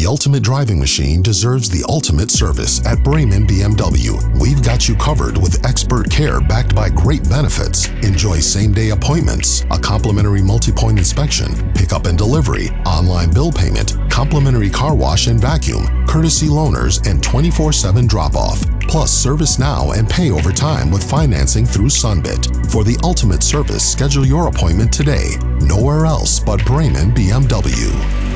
The ultimate driving machine deserves the ultimate service at Braman BMW. We've got you covered with expert care backed by great benefits. Enjoy same day appointments, a complimentary multi point inspection, pickup and delivery, online bill payment, complimentary car wash and vacuum, courtesy loaners, and 24 7 drop off. Plus, service now and pay over time with financing through Sunbit. For the ultimate service, schedule your appointment today. Nowhere else but Braman BMW.